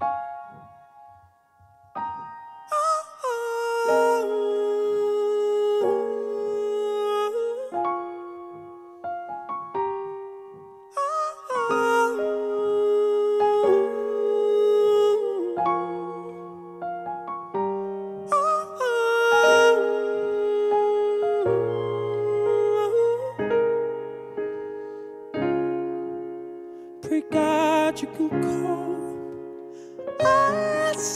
Pray God you can call.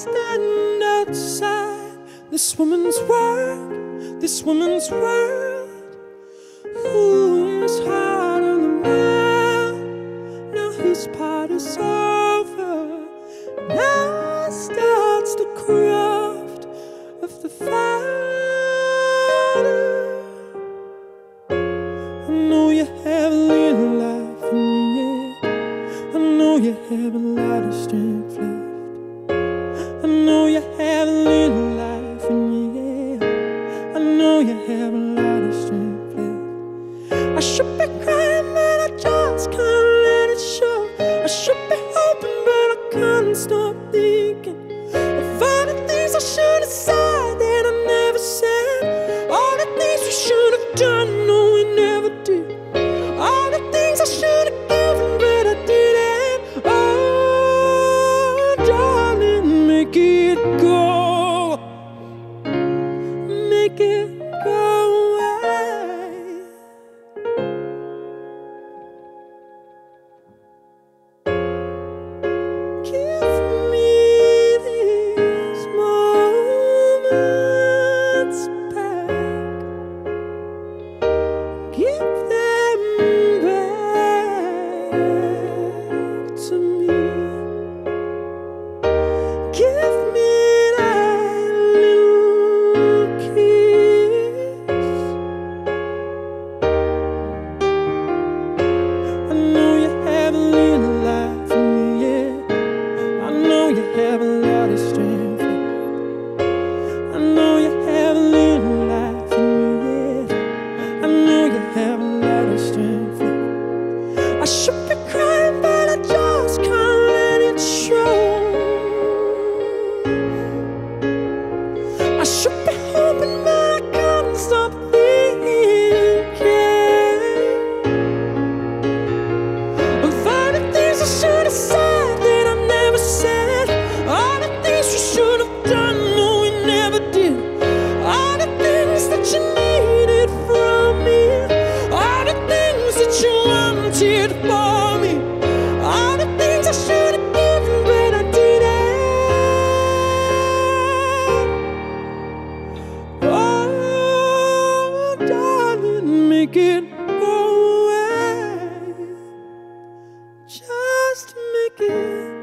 Stand outside this woman's world, this woman's world. Whose heart on the mount, now whose part is over. Now starts the craft of the fire. I know you have a little life in you. I know you have a you have a little life in you, yeah. I know you have a lot of strength left. I should be crying, but I just can't let it show. I should be hoping, but I can't stop thinking of all the things I should have said that I never said, all the things we should have done. make it I should make it go away. Just make it.